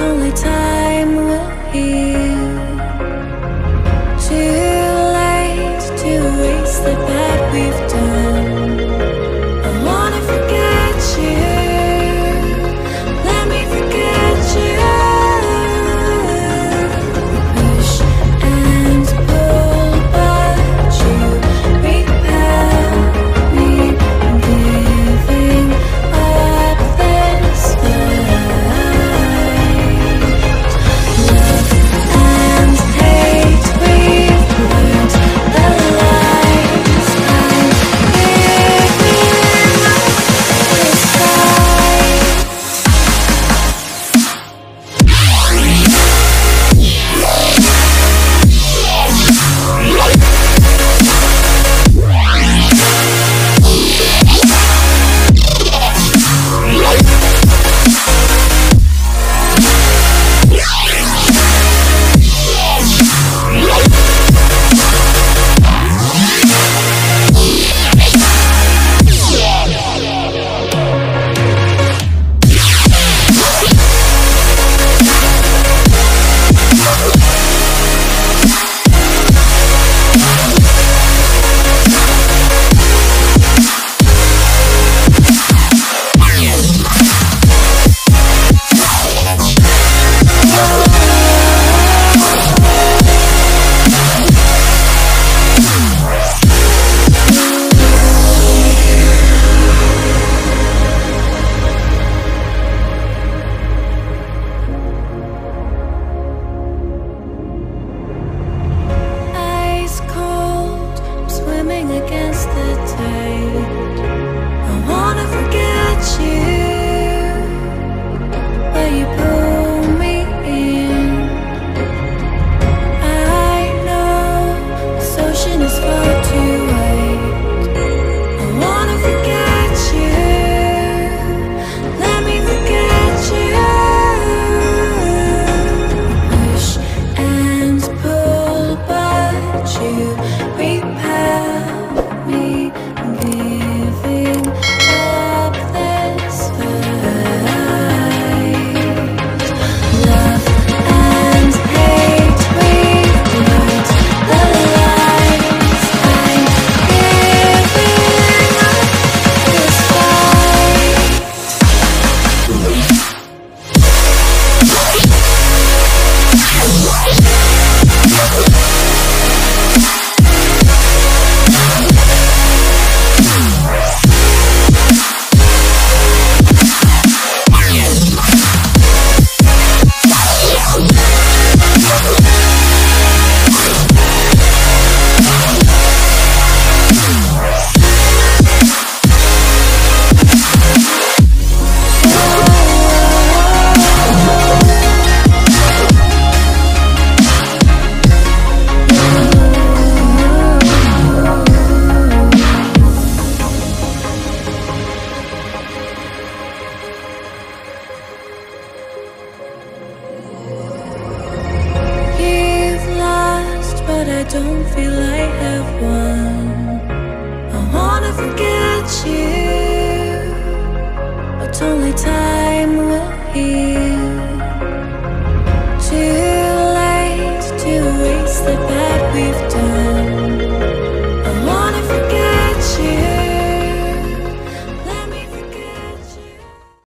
only time will heal.